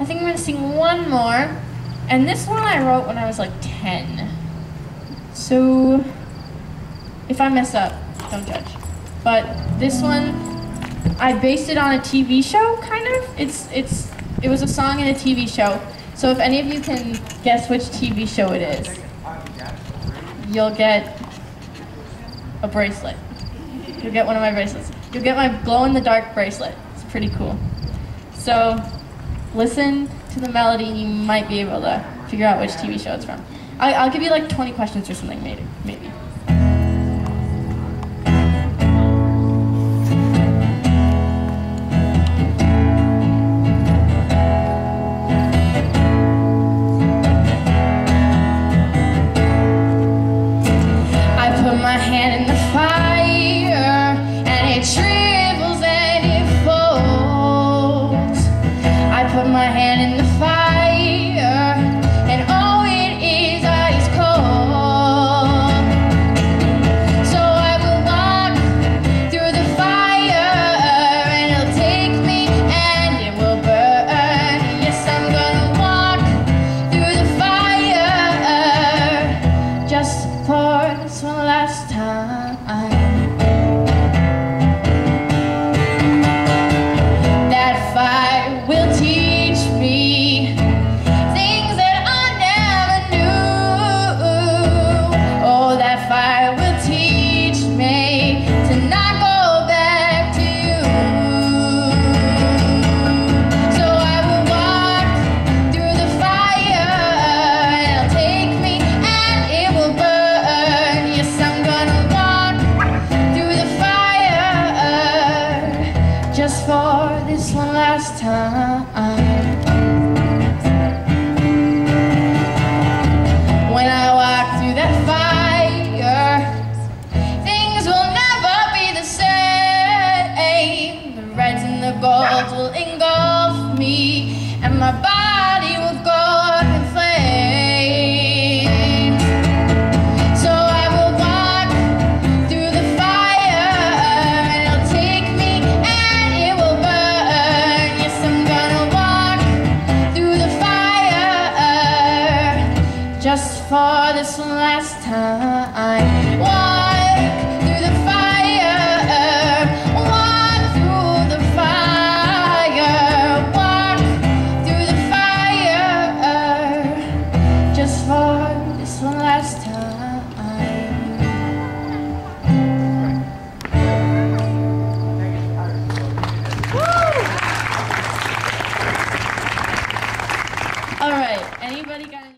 I think I'm gonna sing one more. And this one I wrote when I was like 10. So if I mess up, don't judge. But this one, I based it on a TV show, kind of. It's it's it was a song in a TV show. So if any of you can guess which TV show it is, you'll get a bracelet. You'll get one of my bracelets. You'll get my glow in the dark bracelet. It's pretty cool. So listen to the melody and you might be able to figure out which TV show it's from. I, I'll give you like 20 questions or something, maybe. maybe. For this one last time. When I walk through that fire, things will never be the same. The reds and the golds will engulf me, and my body for this last time.